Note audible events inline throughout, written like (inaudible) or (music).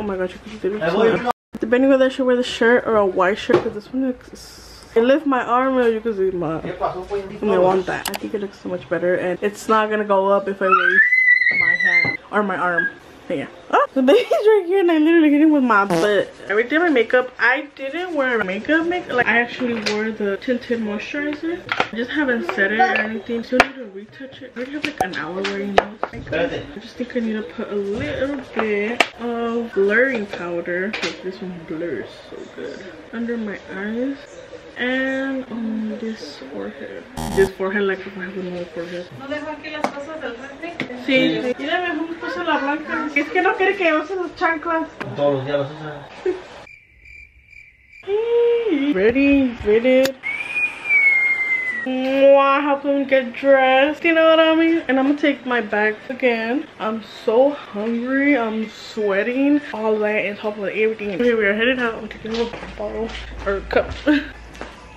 Oh my gosh, you could do Depending whether I should wear the shirt or a white shirt, because this one looks. It lifts my arm, or you can see my. And I want that. I think it looks so much better, and it's not gonna go up if I raise my hand or my arm. But Yeah. Oh, the baby's right here and I literally hit him with my butt. I redid my makeup. I didn't wear makeup makeup. Like I actually wore the tinted moisturizer. I just haven't set it or anything. Still need to retouch it. I already have like an hour wearing this makeup. I just think I need to put a little bit of blurring powder. Like this one blurs so good. Under my eyes and on this forehead. This forehead like if I have a normal forehead. ¿No dejo aquí las cosas del refri? Sí. Mira, mejor puse la blanca. Es que no quiere que use las chanclas. Todos los días las. Ready, ready. I help him get dressed, you know what I mean? And I'm gonna take my bag again. I'm so hungry, I'm sweating, all that and top of everything. Okay, we are headed out. I'm taking a bottle or cup.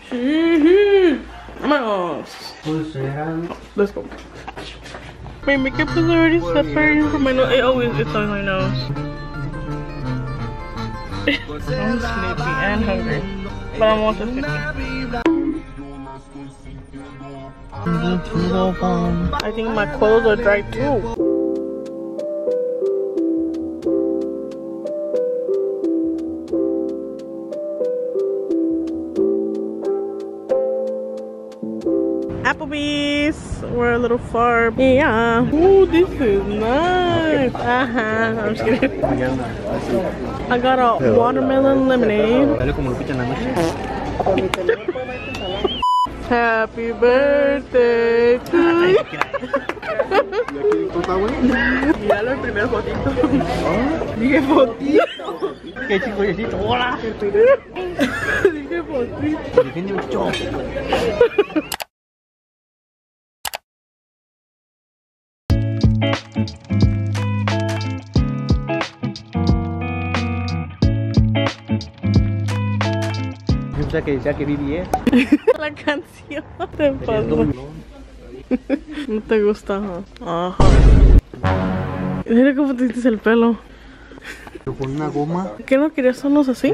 Mm-hmm. Vamos. Let's go. My makeup is already separating from my nose. It always it's on my nose. (laughs) I'm sleepy and hungry. But I want this picture. I think my clothes are dry too. Applebee's. We're a little far. Yeah. Ooh, this is nice. Uh huh. I'm just kidding. I got a watermelon lemonade. Happy birthday to you. Míralo el primer fotito. Dije fotito. Qué chico, hola. Dije fotito. (laughs) Yo que decía que (laughs) La canción te pasó. (laughs) No te gusta, ajá. Mira cómo te hiciste el pelo. Con una goma. ¿Qué no querías unos así?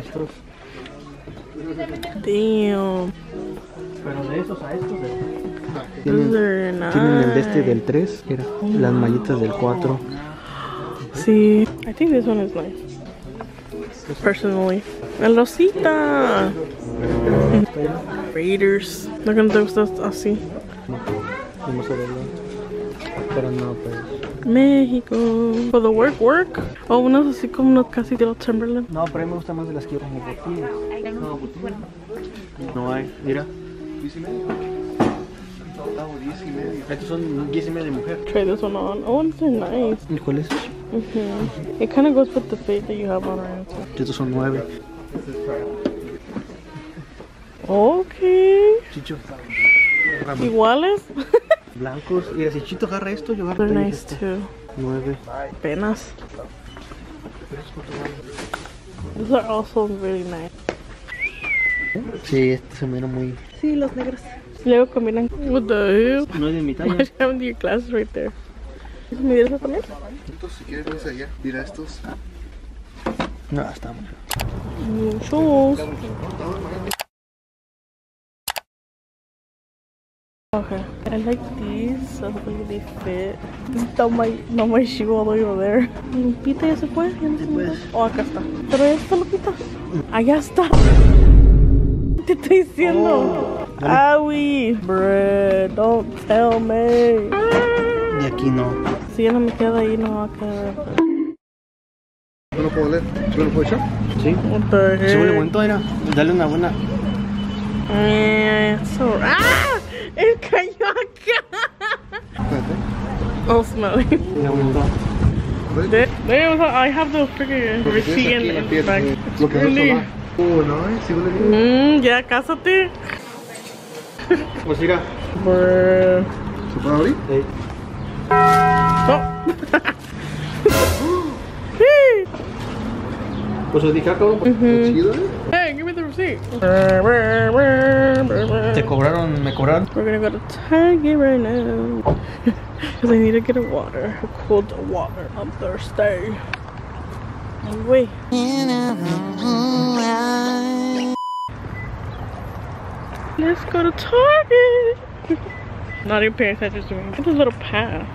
Damn. Pero de esos a estos. Those are nice. Tienen el de este del 3, que era las mallitas del 4. Sí. I think this one is nice. Personally. El rosita. Raiders. ¿No que no te gusta así? Vamos a verlo. Pero no, pues. México. For the work, work. O unos así como unos casi de los Timberland. No, pero a mí me gusta más de las que yo como botillas. No, botillas. No hay, mira. Estos son 10 y medio de mujer. Try this one on. Oh, these are nice. ¿Y cuál es? hmm It kind of goes with the face that you have on right now. Estos son 9. Okay. Chicho. Iguales. (laughs) Blancos. Mira, si Chito agarra esto, yo agarro They're nice este. too. 9. Penas. These are also really nice. Sí, este se mira muy. Sí, los negros. Luego combinan. What the hell? No es de mi talla. (laughs) you have your glasses right there? ¿Me eso también? Estos, si quieres, ves allá. Mira estos. No, está muy. Muchos. Okay, I like these. I think they fit. This is not my, not my shoe all the way over there. Lupita ya se fue. Ya no se me Oh, acá está. Pero ya está Lupita. Allá está. (laughs) Te estoy diciendo. Aui. Bruh, don't tell me. De aquí no. Si ya no me queda ahí, no va a quedar. No lo puedo leer. ¿Sí me lo puedo echar? Sí. What the Se vuelve heck? bonito, era. Dale una buena. Eh, so, ¡Ah! ¡El cayó acá! Espérate. Oh, smelly. Me gustó. There, there was a, I have the freaking Lo que tienes receipt aquí in, en la in the piel, back. eh, Lo que no Really? es Oh, no, eh. Sí huele bien. Mm, ya, cásate. (laughs) Pues mira. Bruh. ¿Se puede abrir? Eh, Oh. pues os dije, cabrón. pues, Qué chido, eh. hey, give me the receipt. Te cobraron, me cobraron. We're gonna go to Target right now. (laughs) Because I need to get a water, a cold water. I'm thirsty. Wait. Let's go to Target. Not even paying attention to me. At this little path.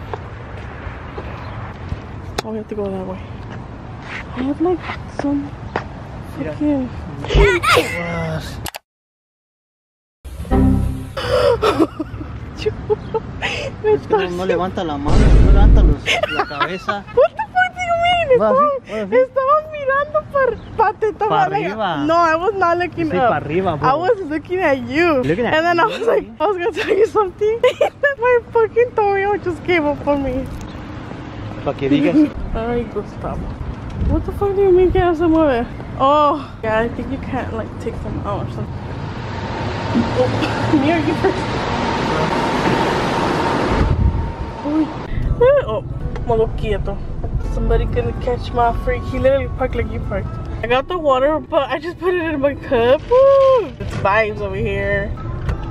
Oh, we have to go that way. I have like some Es (laughs) que no, no levanta la mano, no levanta los- la cabeza. What the fuck do you mean? Va así, Estaba, va así. estaba mirando para pa, te Pa' estaba like- arriba. No, I was not looking up. arriba. I was looking at you. Looking at and then I was like, I was gonna tell you something. (laughs) My fucking Toyo just came up on me. Para que digas. (laughs) Ay, Gustavo. What the fuck do you mean que no se mueve? Oh, yeah, I think you can't like take them out or something. Oh, (laughs) near you first. Uy. Eh, Oh, modo quieto. Somebody gonna catch my freak. He literally parked like you parked. I got the water, but I just put it in my cup. Woo! It's vibes over here.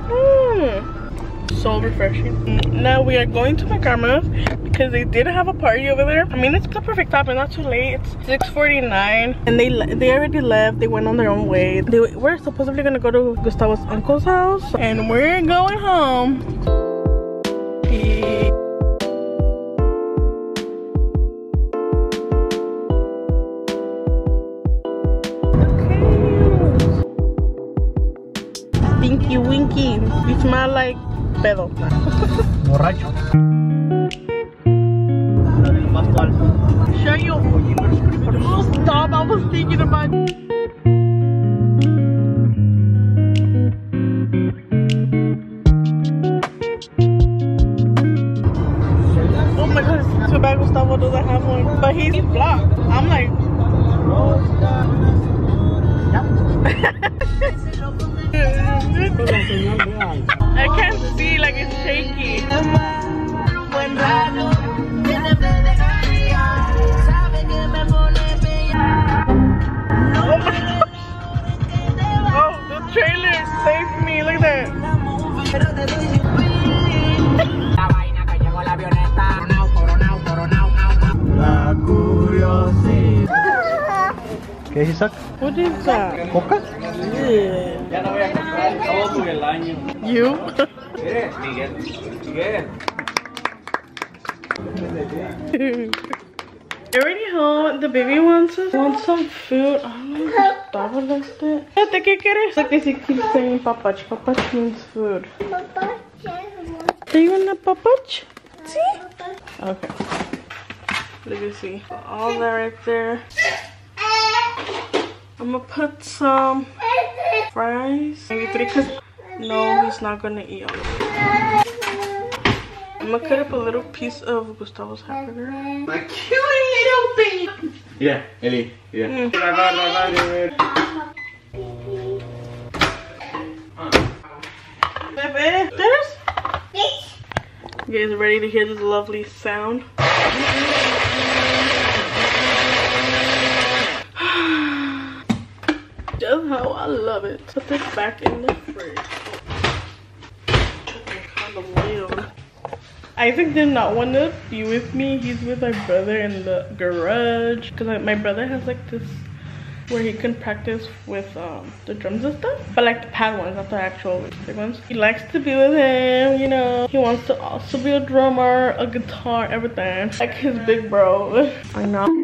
Mm. So refreshing. Now we are going to my grandma's because they did have a party over there. I mean, it's the perfect time. It's not too late. It's 6:49, and they they already left. They went on their own way. They were supposedly gonna go to Gustavo's uncle's house, and we're going home. You smell like pedo. Borracho. La del pasto alto. Show you. Oh, stop. I was thinking about. I can't see, like it's shaky. Oh my gosh. Oh, the trailer saved me. Look at that. La curiosidad. ¿Qué es Isaac? What is that? ¿Coca? Yeah. Ya no voy a comprar todo el año. You? (laughs) Miguel. Miguel. Already home. The baby wants us. Wants some food. Oh, I don't know if it. Fíjate, ¿qué quieres? Like he keeps saying papach. Papach means food. Do you want a papach? See? Okay. Let me see. All that right there. I'm gonna put some fries. Maybe three cause no, he's not gonna eat all of it. I'm gonna cut up a little piece of Gustavo's hamburger. My cute little baby. Yeah, Eli. Yeah. Mm. Bebe, there's. You guys ready to hear this lovely sound? How I love it. Put this back in the fridge. Isaac did not want to be with me. He's with my brother in the garage. Because my brother has like this where he can practice with um, the drums and stuff. But like the pad ones, not the actual big ones. He likes to be with him, you know. He wants to also be a drummer, a guitar, everything. Like his big bro. (laughs) I know.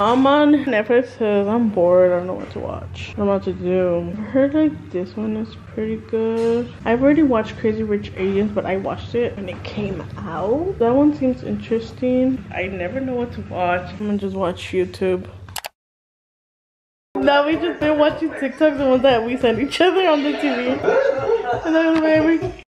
I'm on Netflix because I'm bored. I don't know what to watch. I don't know what to do. I heard like this one is pretty good. I've already watched Crazy Rich Asians, but I watched it when it came out. That one seems interesting. I never know what to watch. I'm gonna just watch YouTube. Now we just been watching TikToks, the ones that we send each other on the TV. And baby.